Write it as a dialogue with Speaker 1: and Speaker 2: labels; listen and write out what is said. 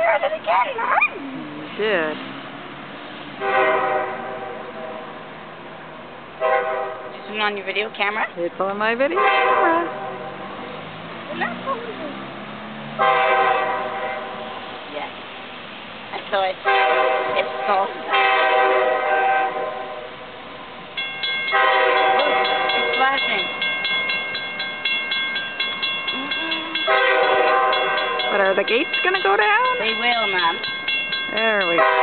Speaker 1: it again, Mom.
Speaker 2: You did.
Speaker 1: Is it on your video camera?
Speaker 2: It's on my video camera.
Speaker 1: Yes. I saw it. It's soft. It's flashing.
Speaker 2: But are the gates gonna go down?
Speaker 1: They will, Mom.
Speaker 2: There we go.